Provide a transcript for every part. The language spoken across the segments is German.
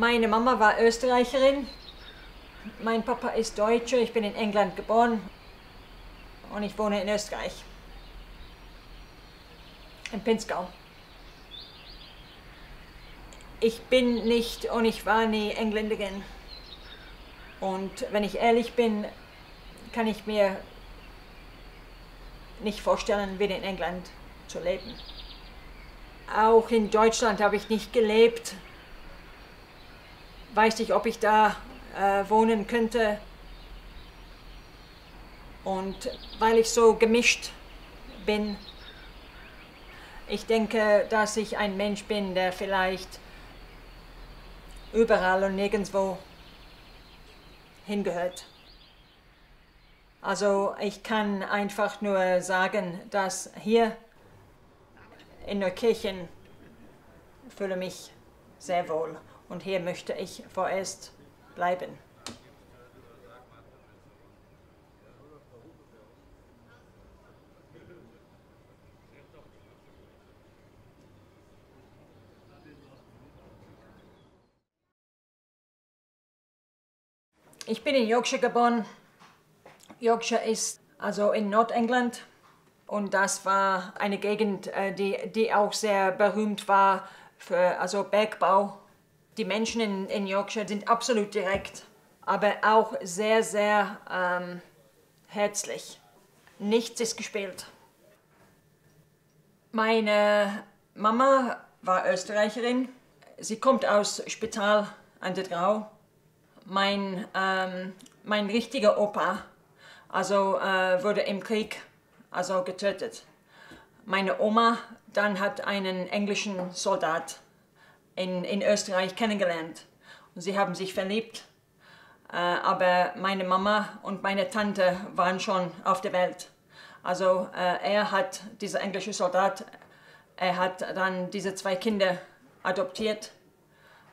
Meine Mama war Österreicherin, mein Papa ist Deutscher, ich bin in England geboren und ich wohne in Österreich, in Pinzgau. Ich bin nicht und ich war nie Engländerin. Und wenn ich ehrlich bin, kann ich mir nicht vorstellen, wieder in England zu leben. Auch in Deutschland habe ich nicht gelebt. Weiß nicht, ob ich da äh, wohnen könnte. Und weil ich so gemischt bin, ich denke, dass ich ein Mensch bin, der vielleicht überall und nirgendwo hingehört. Also ich kann einfach nur sagen, dass hier in Neukirchen fühle mich sehr wohl und hier möchte ich vorerst bleiben. Ich bin in Yorkshire geboren. Yorkshire ist also in Nordengland und das war eine Gegend, äh, die, die auch sehr berühmt war für also Bergbau. Die Menschen in, in Yorkshire sind absolut direkt, aber auch sehr, sehr ähm, herzlich. Nichts ist gespielt. Meine Mama war Österreicherin. Sie kommt aus Spital an der Drau. Mein, ähm, mein richtiger Opa also, äh, wurde im Krieg also getötet. Meine Oma dann hat einen englischen Soldat in, in Österreich kennengelernt. Und sie haben sich verliebt. Äh, aber meine Mama und meine Tante waren schon auf der Welt. Also äh, er hat, dieser englische Soldat, er hat dann diese zwei Kinder adoptiert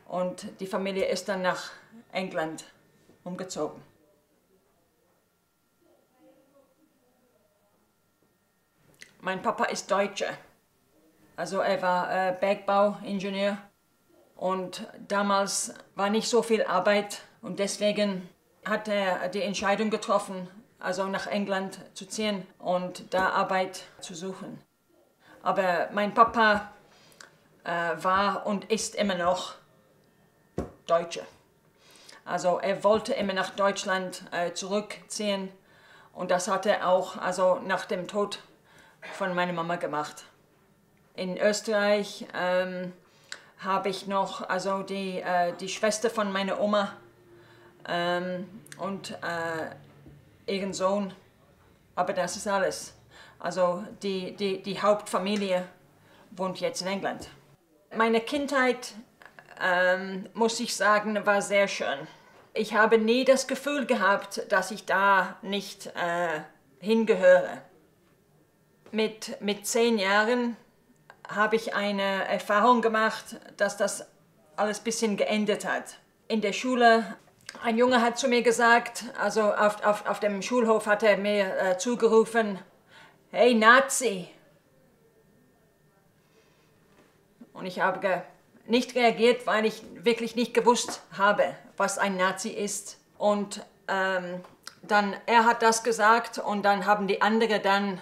und die Familie ist dann nach England umgezogen. Mein Papa ist Deutscher. Also er war äh, Bergbauingenieur und damals war nicht so viel Arbeit und deswegen hat er die Entscheidung getroffen, also nach England zu ziehen und da Arbeit zu suchen. Aber mein Papa äh, war und ist immer noch Deutscher. Also er wollte immer nach Deutschland äh, zurückziehen und das hat er auch also nach dem Tod von meiner Mama gemacht. In Österreich ähm, habe ich noch also die, äh, die Schwester von meiner Oma ähm, und äh, ihren Sohn. Aber das ist alles. Also die, die, die Hauptfamilie wohnt jetzt in England. Meine Kindheit, ähm, muss ich sagen, war sehr schön. Ich habe nie das Gefühl gehabt, dass ich da nicht äh, hingehöre. Mit, mit zehn Jahren habe ich eine Erfahrung gemacht, dass das alles ein bisschen geendet hat. In der Schule, ein Junge hat zu mir gesagt, also auf, auf, auf dem Schulhof hat er mir äh, zugerufen, hey Nazi. Und ich habe nicht reagiert, weil ich wirklich nicht gewusst habe, was ein Nazi ist. Und ähm, dann, er hat das gesagt und dann haben die anderen dann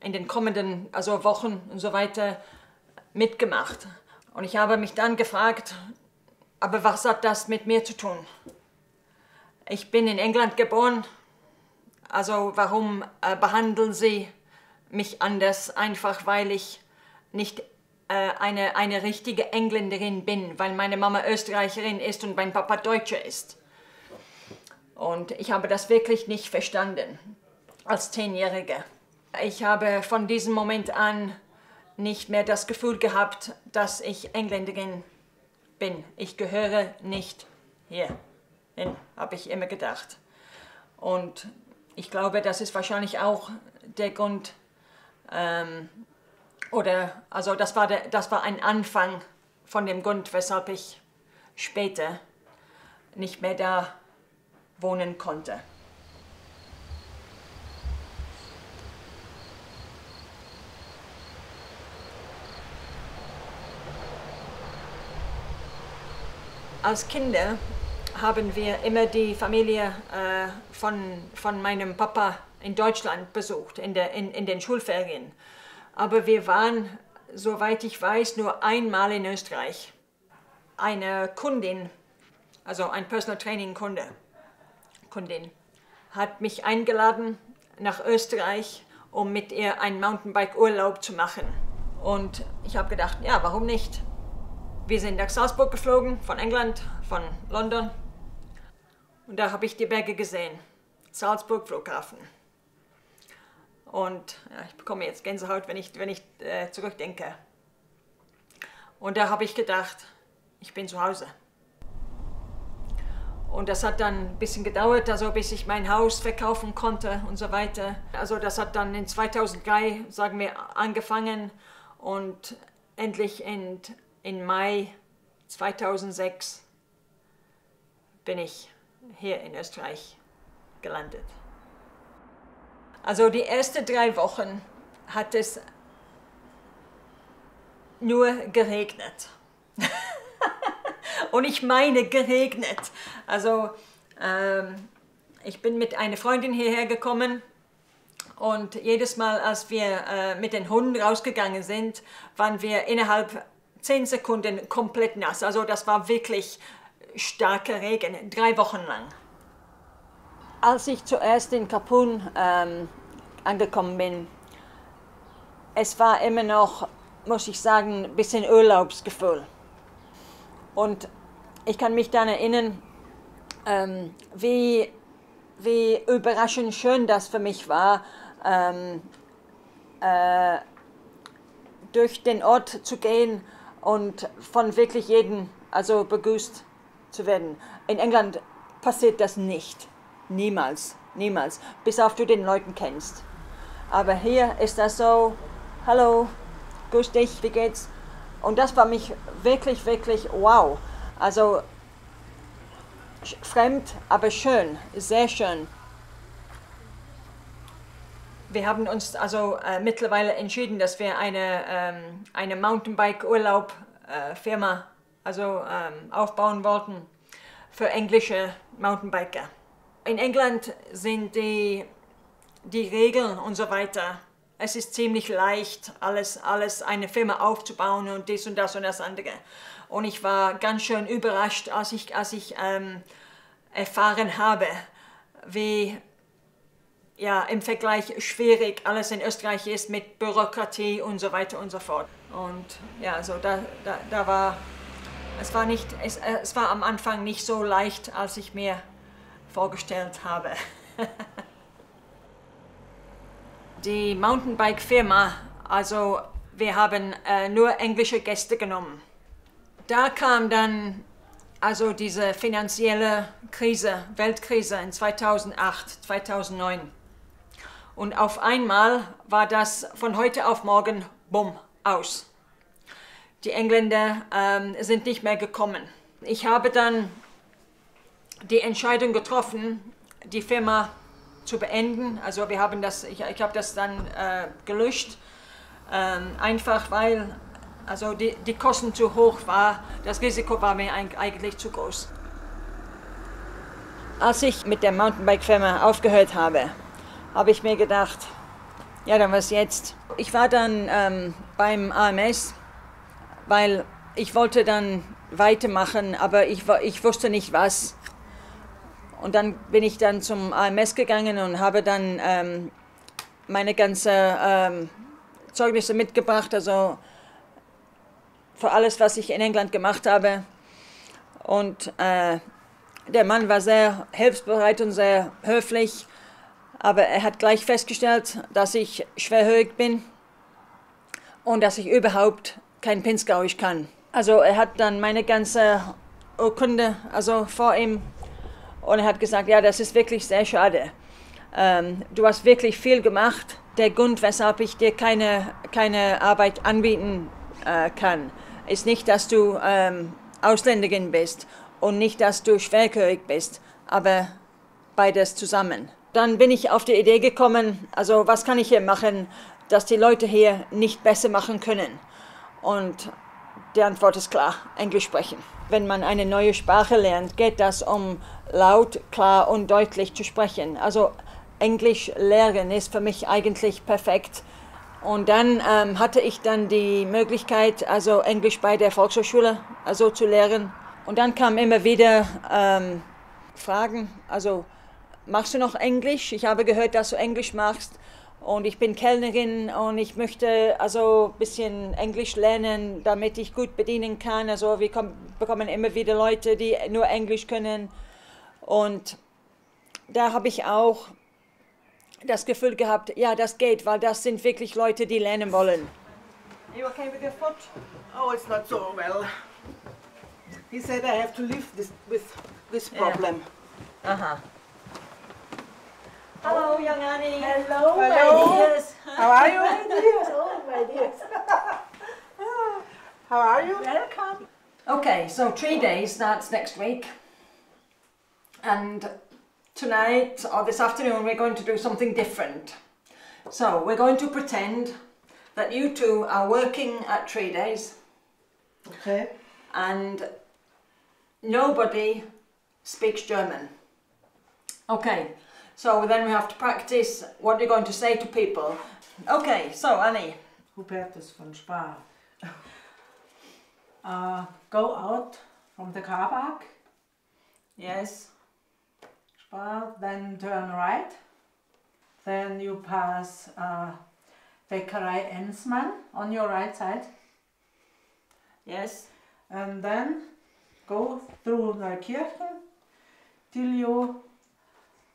in den kommenden also Wochen und so weiter mitgemacht. Und ich habe mich dann gefragt, aber was hat das mit mir zu tun? Ich bin in England geboren, also warum äh, behandeln Sie mich anders, einfach weil ich nicht äh, eine, eine richtige Engländerin bin, weil meine Mama Österreicherin ist und mein Papa Deutscher ist. Und ich habe das wirklich nicht verstanden als Zehnjährige. Ich habe von diesem Moment an nicht mehr das Gefühl gehabt, dass ich Engländerin bin. Ich gehöre nicht hier hin, habe ich immer gedacht. Und ich glaube, das ist wahrscheinlich auch der Grund, ähm, oder also das war, der, das war ein Anfang von dem Grund, weshalb ich später nicht mehr da wohnen konnte. Als Kinder haben wir immer die Familie äh, von, von meinem Papa in Deutschland besucht, in, der, in, in den Schulferien. Aber wir waren, soweit ich weiß, nur einmal in Österreich. Eine Kundin, also ein Personal Training Kunde, Kundin, hat mich eingeladen nach Österreich, um mit ihr einen Mountainbike-Urlaub zu machen. Und ich habe gedacht, ja, warum nicht? Wir sind nach Salzburg geflogen, von England, von London. Und da habe ich die Berge gesehen. Salzburg Flughafen. Und ja, ich bekomme jetzt Gänsehaut, wenn ich, wenn ich äh, zurückdenke. Und da habe ich gedacht, ich bin zu Hause. Und das hat dann ein bisschen gedauert, also bis ich mein Haus verkaufen konnte und so weiter. Also das hat dann in 2003, sagen wir, angefangen und endlich in, in Mai 2006 bin ich hier in Österreich gelandet. Also die ersten drei Wochen hat es nur geregnet. Und ich meine geregnet. Also ähm, ich bin mit einer Freundin hierher gekommen und jedes Mal, als wir äh, mit den Hunden rausgegangen sind, waren wir innerhalb zehn Sekunden komplett nass. Also das war wirklich starker Regen, drei Wochen lang. Als ich zuerst in Kapun ähm, angekommen bin, es war immer noch, muss ich sagen, ein bisschen Urlaubsgefühl. Und ich kann mich dann erinnern, ähm, wie, wie überraschend schön das für mich war, ähm, äh, durch den Ort zu gehen und von wirklich jedem also begrüßt zu werden. In England passiert das nicht. Niemals, niemals. Bis auf du den Leuten kennst. Aber hier ist das so, hallo, grüß dich, wie geht's? Und das war mich wirklich, wirklich wow. Also fremd, aber schön, sehr schön. Wir haben uns also äh, mittlerweile entschieden, dass wir eine, ähm, eine Mountainbike-Urlaub-Firma äh, also, ähm, aufbauen wollten für englische Mountainbiker. In England sind die, die Regeln und so weiter es ist ziemlich leicht, alles, alles eine Firma aufzubauen und dies und das und das andere. Und ich war ganz schön überrascht, als ich, als ich ähm, erfahren habe, wie ja, im Vergleich schwierig alles in Österreich ist mit Bürokratie und so weiter und so fort. Und ja, so da, da, da war, es war nicht, es, es war am Anfang nicht so leicht, als ich mir vorgestellt habe. die Mountainbike-Firma, also wir haben äh, nur englische Gäste genommen. Da kam dann also diese finanzielle Krise, Weltkrise in 2008, 2009. Und auf einmal war das von heute auf morgen, bumm, aus. Die Engländer ähm, sind nicht mehr gekommen. Ich habe dann die Entscheidung getroffen, die Firma zu beenden. Also wir haben das, ich, ich habe das dann äh, gelöscht, ähm, einfach weil also die, die Kosten zu hoch war, das Risiko war mir eigentlich zu groß. Als ich mit der Mountainbike-Firma aufgehört habe, habe ich mir gedacht, ja, dann was jetzt? Ich war dann ähm, beim AMS, weil ich wollte dann weitermachen, aber ich, ich wusste nicht was. Und dann bin ich dann zum AMS gegangen und habe dann ähm, meine ganzen ähm, Zeugnisse mitgebracht, also für alles, was ich in England gemacht habe. Und äh, der Mann war sehr hilfsbereit und sehr höflich, aber er hat gleich festgestellt, dass ich schwerhörig bin und dass ich überhaupt kein Pinzgauisch kann. Also er hat dann meine ganze Urkunde also vor ihm und er hat gesagt, ja, das ist wirklich sehr schade. Ähm, du hast wirklich viel gemacht. Der Grund, weshalb ich dir keine, keine Arbeit anbieten äh, kann, ist nicht, dass du ähm, Ausländerin bist und nicht, dass du schwerhörig bist, aber beides zusammen. Dann bin ich auf die Idee gekommen, also was kann ich hier machen, dass die Leute hier nicht besser machen können. Und Die Antwort ist klar, Englisch sprechen. Wenn man eine neue Sprache lernt, geht das um laut, klar und deutlich zu sprechen. Also Englisch lernen ist für mich eigentlich perfekt. Und dann ähm, hatte ich dann die Möglichkeit, also Englisch bei der Volkshochschule also zu lernen. Und dann kamen immer wieder ähm, Fragen, also machst du noch Englisch? Ich habe gehört, dass du Englisch machst und ich bin Kellnerin und ich möchte also ein bisschen Englisch lernen, damit ich gut bedienen kann. Also wir bekommen immer wieder Leute, die nur Englisch können. Und da habe ich auch das Gefühl gehabt, ja, das geht, weil das sind wirklich Leute, die lernen wollen. Are you okay with your foot? Oh, it's not so well. He said I have to live this with this problem. Yeah. Uh -huh. Hello, young Annie. Hello, Hello. my dears. How are you? My dears, oh, my dears. How are you? Welcome. Okay, so three days that's next week. And tonight or this afternoon we're going to do something different. So we're going to pretend that you two are working at three days Okay. and nobody speaks German. Okay, so then we have to practice what you're going to say to people. Okay, so Annie, Hubertus von Spar. Uh, go out from the car park, yes, Spar, then turn right. Then you pass uh, Bäckerei Ensmann on your right side. yes, And then go through the Kirchen till you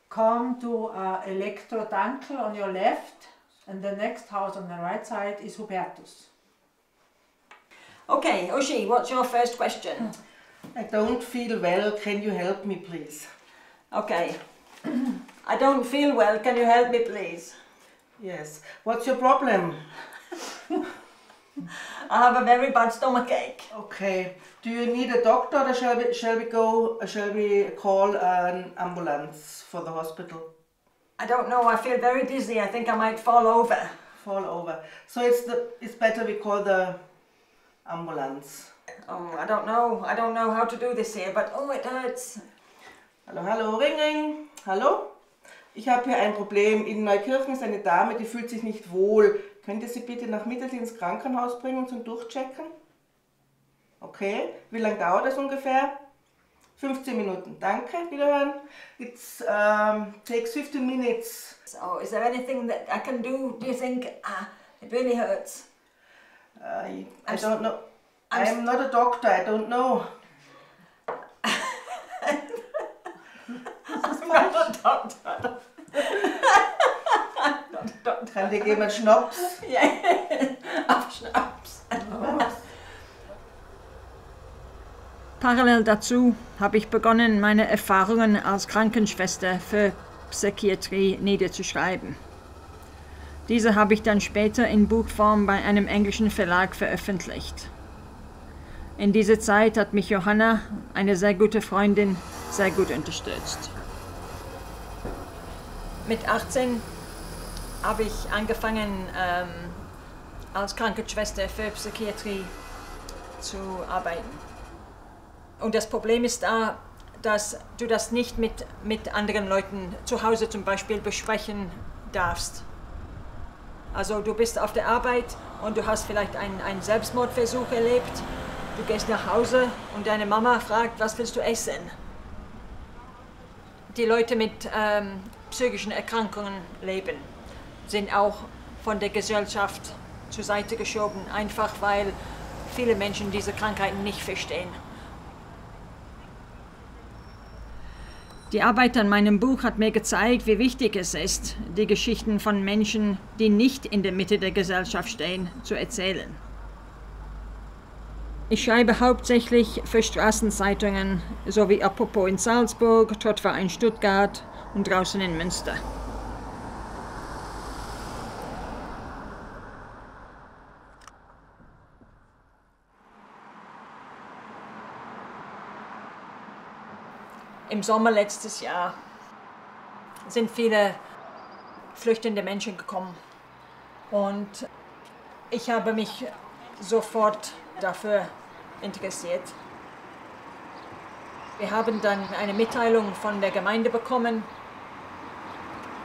come to uh, Elektro Dankel on your left. And the next house on the right side is Hubertus. Okay, Oshi, what's your first question? I don't feel well. Can you help me, please? Okay. I don't feel well. Can you help me, please? Yes. What's your problem? I have a very bad stomach ache. Okay. Do you need a doctor or shall we, shall we go, uh, shall we call an ambulance for the hospital? I don't know. I feel very dizzy. I think I might fall over. Fall over. So it's the, it's better we call the ambulance. Oh, I don't know. I don't know how to do this here, but oh, it hurts. Hallo, hallo, ring, ring. Hallo? Ich habe hier ein Problem. In Neukirchen ist eine Dame, die fühlt sich nicht wohl. Könnt ihr sie bitte nach Mittel ins Krankenhaus bringen zum Durchchecken? Okay. Wie lange dauert das ungefähr? 15 Minuten. Danke, wiederhören. It um, takes 15 minutes. So, is there anything that I can do? Do you think? Ah, it really hurts. I, I don't know. I'm I'm not a doctor, I don't know. I'm not a doctor. Kann dir jemand Schnaps? Yeah. Auf Schnaps. Parallel dazu habe ich begonnen, meine Erfahrungen als Krankenschwester für Psychiatrie niederzuschreiben. Diese habe ich dann später in Buchform bei einem englischen Verlag veröffentlicht. In dieser Zeit hat mich Johanna, eine sehr gute Freundin, sehr gut unterstützt. Mit 18 habe ich angefangen, ähm, als Krankenschwester für Psychiatrie zu arbeiten. Und das Problem ist da, dass du das nicht mit, mit anderen Leuten zu Hause zum Beispiel besprechen darfst. Also du bist auf der Arbeit und du hast vielleicht einen, einen Selbstmordversuch erlebt. Du gehst nach Hause und deine Mama fragt, was willst du essen? Die Leute mit ähm, psychischen Erkrankungen leben, sind auch von der Gesellschaft zur Seite geschoben, einfach weil viele Menschen diese Krankheiten nicht verstehen. Die Arbeit an meinem Buch hat mir gezeigt, wie wichtig es ist, die Geschichten von Menschen, die nicht in der Mitte der Gesellschaft stehen, zu erzählen. Ich schreibe hauptsächlich für Straßenzeitungen sowie Apropos in Salzburg, Trotwa in Stuttgart und draußen in Münster. Im Sommer letztes Jahr sind viele flüchtende Menschen gekommen und ich habe mich sofort dafür interessiert. Wir haben dann eine Mitteilung von der Gemeinde bekommen.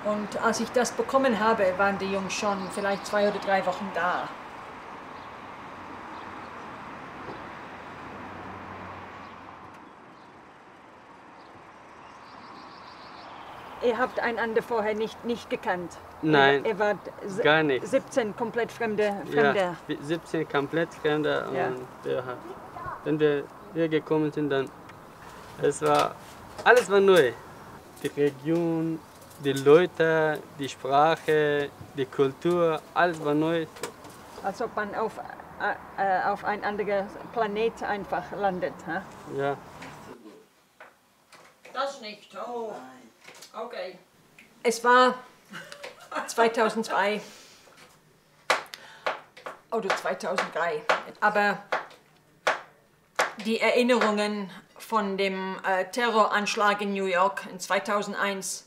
Und als ich das bekommen habe, waren die Jungs schon vielleicht zwei oder drei Wochen da. Ihr habt einander vorher nicht, nicht gekannt. Nein, Ihr, wart gar nicht. 17 komplett fremde, fremde. Ja, wir 17 komplett Fremde Ja. und wir, ha- wenn wir hier gekommen sind, dann es war alles war neu. Die Region, die Leute, die Sprache, die Kultur, alles war neu. Als ob man auf, äh, auf ein anderer Planet einfach landet. hä? Ja. Das nicht. Oh. Okay. Es war 2002 oder 2003. Aber die Erinnerungen von dem äh, Terroranschlag in New York in 2001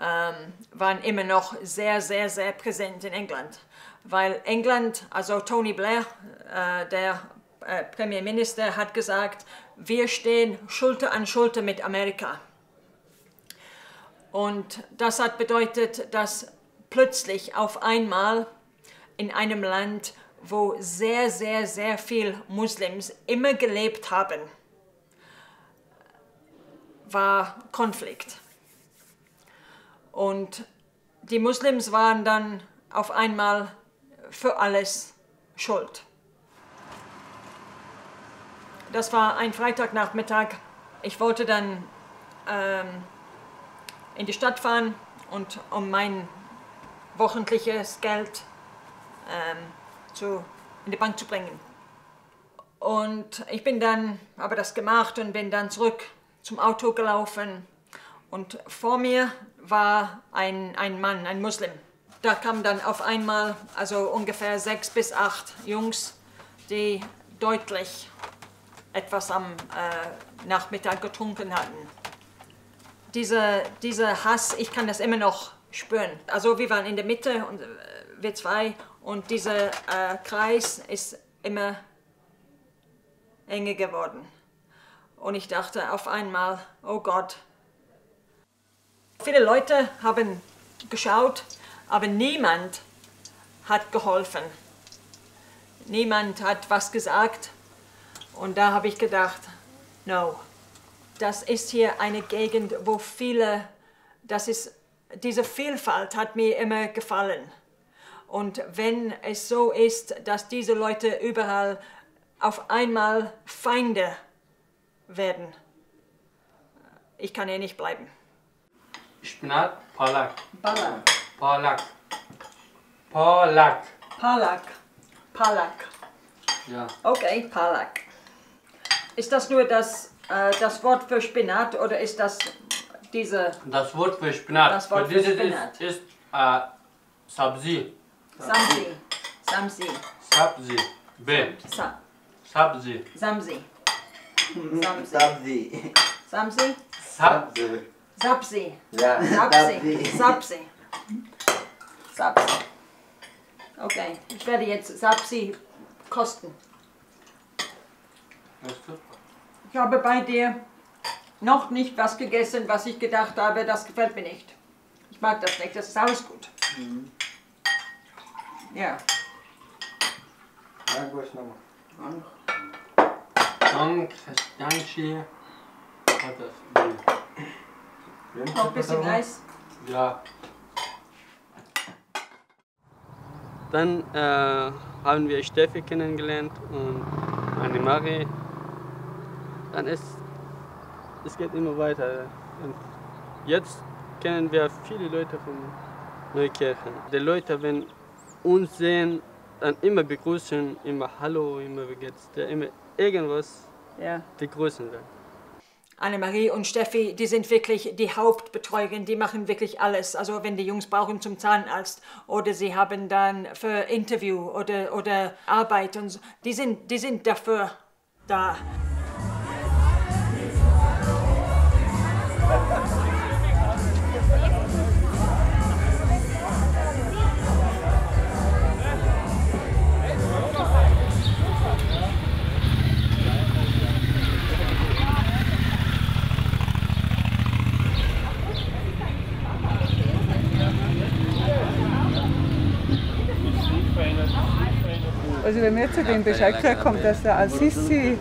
ähm, waren immer noch sehr, sehr, sehr präsent in England. Weil England, also Tony Blair, äh, der äh, Premierminister, hat gesagt, wir stehen Schulter an Schulter mit Amerika. Und das hat bedeutet, dass plötzlich auf einmal in einem Land, wo sehr, sehr, sehr viel Muslims immer gelebt haben, war Konflikt. Und die Muslims waren dann auf einmal für alles schuld. Das war ein Freitagnachmittag. Ich wollte dann ähm, in die Stadt fahren und um mein wochentliches Geld ähm, zu, in die Bank zu bringen. Und ich bin dann, habe das gemacht und bin dann zurück zum Auto gelaufen. Und vor mir war ein, ein Mann, ein Muslim. Da kamen dann auf einmal, also ungefähr sechs bis acht Jungs, die deutlich etwas am äh, Nachmittag getrunken hatten dieser, dieser Hass, ich kann das immer noch spüren. Also wir waren in der Mitte, und, äh, wir zwei, und dieser äh, Kreis ist immer enger geworden. Und ich dachte auf einmal, oh Gott. Viele Leute haben geschaut, aber niemand hat geholfen. Niemand hat was gesagt. Und da habe ich gedacht, no, das ist hier eine Gegend, wo viele, das ist, diese Vielfalt hat mir immer gefallen. Und wenn es so ist, dass diese Leute überall auf einmal Feinde werden, ich kann hier nicht bleiben. Spinat, Polak. Balak. Polak. Polak. Palak. Palak. Ja. Okay, Palak. Ist das nur das, äh, das Wort für Spinat oder ist das diese Das Wort für Spinat. Das Wort für Spinat. ist, ist äh, Sabzi. Samsi? Samsi. Sabzi. B. Sa Sabzi. Samsi. Samsi. Sabzi. Samsi? Sab. Sapsi. Ja, Sapsi. Sapsi. Sapsi. Okay, ich werde jetzt Sapsi kosten. Das super. Ich habe bei dir noch nicht was gegessen, was ich gedacht habe, das gefällt mir nicht. Ich mag das nicht, das ist alles gut. Ja. Ja, gut, nochmal. Danke, danke. Hat das- Noch ein bisschen Eis. Ja. Dann äh, haben wir Steffi kennengelernt und Annemarie. Dann ist es geht immer weiter. Und jetzt kennen wir viele Leute von Neukirchen. Die Leute, wenn uns sehen, dann immer begrüßen, immer Hallo, immer wie geht's dir, immer irgendwas, Ja. die grüßen wir. Annemarie und Steffi, die sind wirklich die Hauptbetreuerin, die machen wirklich alles. Also wenn die Jungs brauchen zum Zahnarzt oder sie haben dann für Interview oder, oder Arbeit und so, die sind, die sind dafür da. Also wenn wir jetzt den Bescheid gekriegt haben, dass der Assisi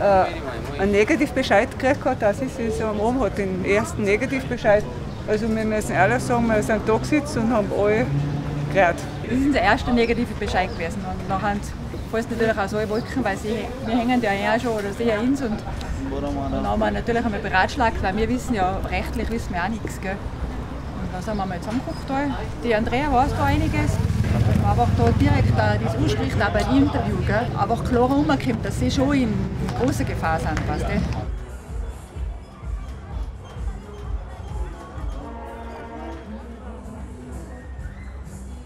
äh, einen Negativbescheid gekriegt hat, Assisi so am Oben hat den ersten Negativbescheid. Also wir müssen ehrlich sagen, wir sind da gesetzt und haben alle geredet. Das ist unser erster negativer Bescheid gewesen. Und nachher fällt natürlich auch so in Wolken, weil sie, wir hängen ja ja schon oder sehr ins und dann haben wir natürlich einmal beratschlagt, weil wir wissen ja, rechtlich wissen wir auch nichts. Gell? Und dann sind wir mal zusammengeguckt. Da. Die Andrea weiß da einiges. Einfach da direkt das ausspricht, auch bei dem Interview. Gell? Einfach klar rumkommt, dass sie schon in großer Gefahr sind. Weißt du?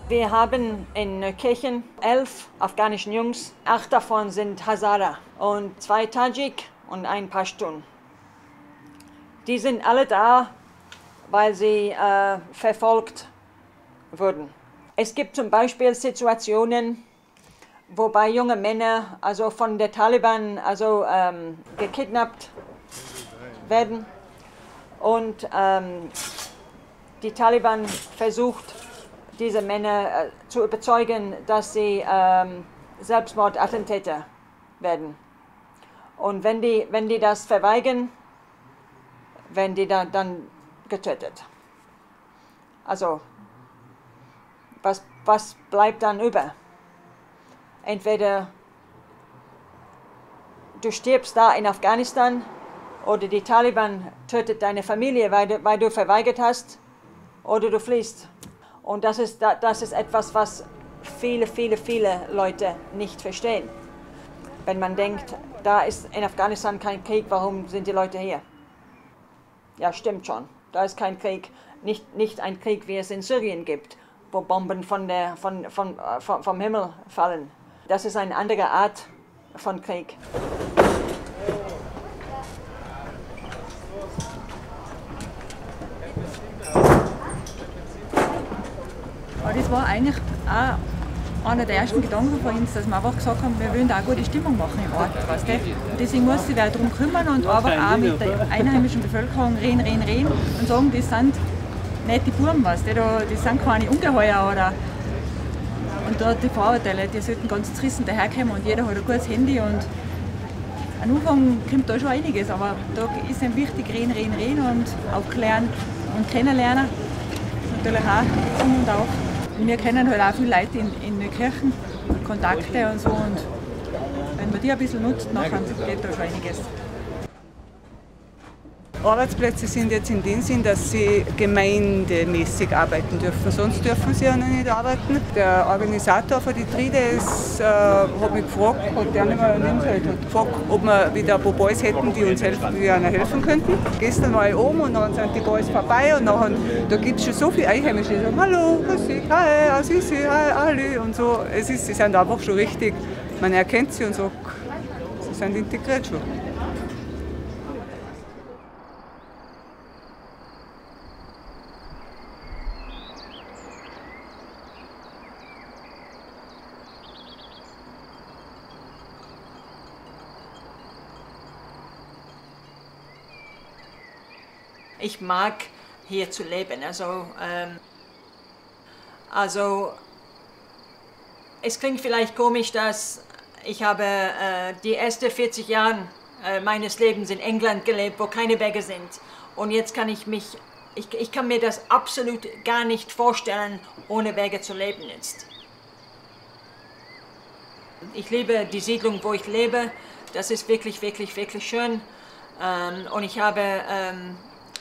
Wir haben in Kirchen elf afghanische Jungs. Acht davon sind Hazara und zwei Tajik und ein Pashtun. Die sind alle da, weil sie äh, verfolgt wurden. Es gibt zum Beispiel Situationen, wobei junge Männer also von den Taliban also ähm, gekidnappt werden und ähm, die Taliban versucht diese Männer äh, zu überzeugen, dass sie ähm, Selbstmordattentäter werden. Und wenn die, wenn die das verweigern, werden die dann, dann getötet. Also, was, was bleibt dann über? Entweder du stirbst da in Afghanistan oder die Taliban tötet deine Familie, weil du, weil du verweigert hast, oder du fliehst. Und das ist, das ist etwas, was viele, viele, viele Leute nicht verstehen. Wenn man denkt, da ist in Afghanistan kein Krieg, warum sind die Leute hier? Ja, stimmt schon. Da ist kein Krieg, nicht, nicht ein Krieg, wie es in Syrien gibt, wo Bomben von der, von, von, von, vom Himmel fallen. Das ist eine andere Art von Krieg. Aber das war eigentlich auch einer der ersten Gedanken von uns, dass wir einfach gesagt haben, wir wollen da eine gute Stimmung machen im Ort. Weißt du? Und deswegen muss sich wer darum kümmern und einfach auch mit der einheimischen Bevölkerung reden, reden, reden und sagen, das sind die Buben, weißt du? das sind keine Ungeheuer oder und da die Vorurteile, die sollten ganz zerrissen daherkommen und jeder hat ein gutes Handy und am Anfang kommt da schon einiges, aber da ist es wichtig, reden, reden, reden und aufklären und kennenlernen. Natürlich auch und auf. Wir kennen halt auch viele Leute in, in den Kirchen, Kontakte und so. Und wenn man die ein bisschen nutzt, nachher geht da schon einiges. Arbeitsplätze sind jetzt in dem Sinn, dass sie gemeindemäßig arbeiten dürfen. Sonst dürfen sie ja noch nicht arbeiten. Der Organisator für die Tride ist, äh, hat mich gefragt, hat der nicht mehr hat gefragt, ob wir wieder ein paar Boys hätten, die uns helfen, die einer helfen könnten. Gestern war ich oben und dann sind die Boys vorbei und dann, da gibt es schon so viele Einheimische, die sagen, hallo, grüß dich, hi, Assisi, hi, Ali und so. Es ist, sie sind einfach schon richtig, man erkennt sie und sagt, sie sind integriert schon. Ich mag hier zu leben. Also, ähm, also es klingt vielleicht komisch, dass ich habe äh, die ersten 40 Jahre äh, meines Lebens in England gelebt, wo keine Berge sind. Und jetzt kann ich mich, ich, ich kann mir das absolut gar nicht vorstellen, ohne Berge zu leben jetzt. Ich liebe die Siedlung, wo ich lebe. Das ist wirklich, wirklich, wirklich schön. Ähm, und ich habe ähm,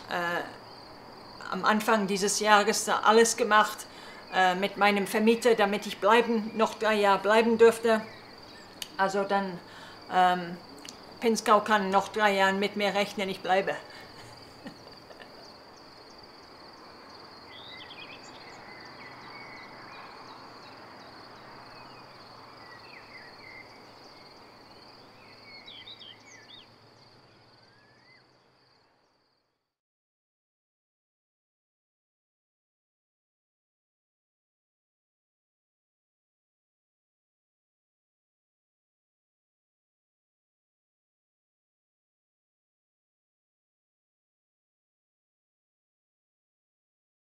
äh, am Anfang dieses Jahres alles gemacht äh, mit meinem Vermieter, damit ich bleiben, noch drei Jahre bleiben dürfte. Also dann, ähm, Pinskau kann noch drei Jahre mit mir rechnen, ich bleibe.